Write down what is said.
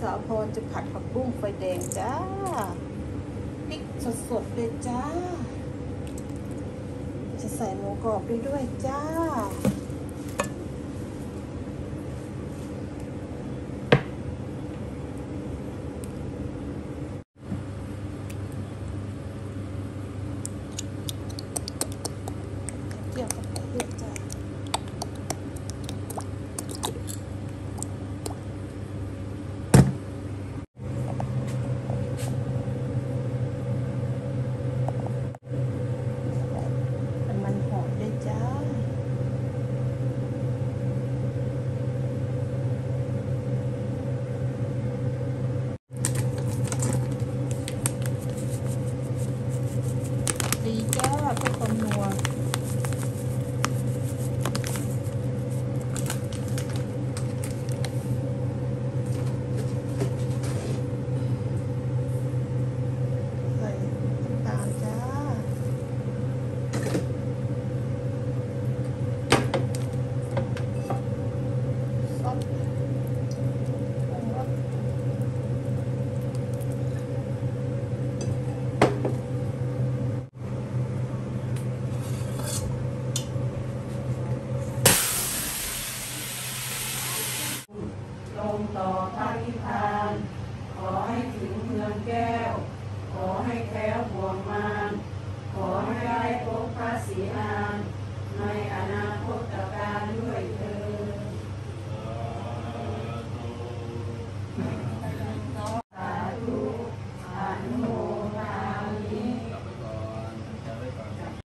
สาวพรจะผัดผักบุ้งไฟแดงจ้าพริกสดๆเลยจ้า จะใส่หมูกรอบด้วยด้วยจ้า เกี่ยวกับไปเยอะจ้า น้ำมันหอมด้วยจ้า ดี จ้าเพื่อความนัว องต่อพระนิพพาน ขอให้ถึงเมืองแก้ว ขอให้แค้วบ่วงมานขอให้ได้พบพระศรีอาน ในอนาคตการด้วยเธอ